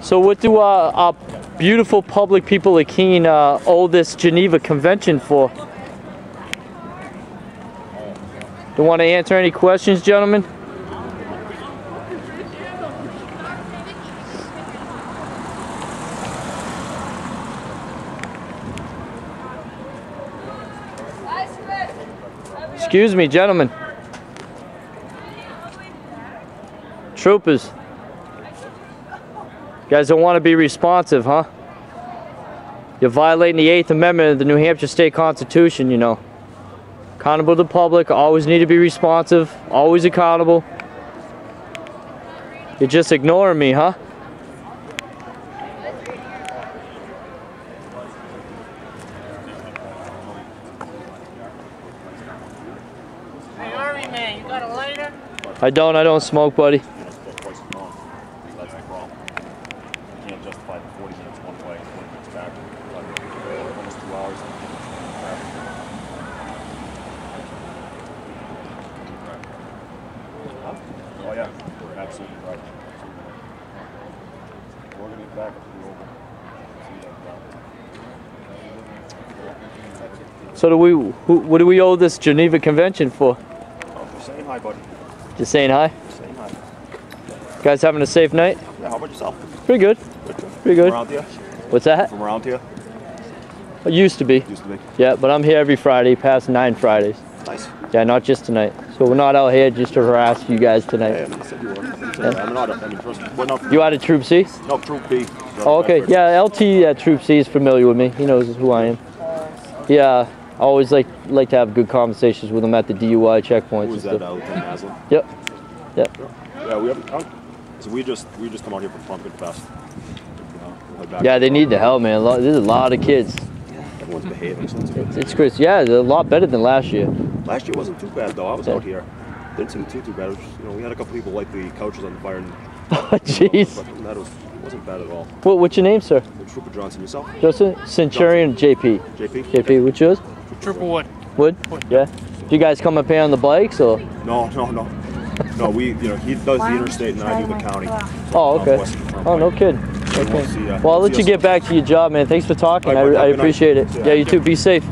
So what do uh, our beautiful public people of Keene uh, owe this Geneva Convention for? Do want to answer any questions, gentlemen? Excuse me, gentlemen. Troopers. You guys don't want to be responsive, huh? You're violating the Eighth Amendment of the New Hampshire State Constitution, you know. Accountable to the public, always need to be responsive, always accountable. You're just ignoring me, huh? Hey, Army man, you got a lighter? I don't, I don't smoke, buddy. Like, almost two hours. Oh yeah, you're absolutely right. We're gonna get back to the oval. So do we, who, what do we owe this Geneva Convention for? uh, Just saying hi, buddy. Just saying hi? Just saying hi. Guys having a safe night? Yeah, how about yourself? Pretty good. Pretty good. From around here? What's that? From around here? It used to be. Used to be. Yeah, but I'm here every Friday, past nine Fridays. Nice. Yeah, not just tonight. So we're not out here just to harass you guys Yeah, tonight. I said you were. I'm not, I mean, first, well, no, You out of Troop C? no, Troop B. Oh, okay. Yeah, LT at Troop C is familiar with me. He knows who I am. Yeah, I always like like to have good conversations with him at the DUI checkpoints. Who was and that, Lieutenant Yep. Yep. Yeah, we haven't. So we just we just come out here for Pumpkin Fest. You know. Yeah, they need the help, man. A lot, there's a lot of kids. Everyone's behaving, so it's good. It's Chris. Yeah, a lot better than last year. Last year wasn't too bad though. I was Yeah. out here. Didn't seem too too bad. Was, you know, we had a couple people like the couches on the fire, and oh, Jeez. but other that, was wasn't bad at all. What, what's your name, sir? The Trooper Johnson, yourself, Joseph Centurion JP. JP. JP, what's yours? Triple wood. Wood? Yeah. Do you guys come up here on the bikes or? No, no, no, no. We, you know, he does the interstate, and I do the county. Oh, okay. Northwestern Turnpike. Oh, no kidding. So we won't see, uh, Well, I'll let you get back to your job, man. Thanks for talking. I, right. I night. appreciate it. Ya. Yeah, you too. Be safe.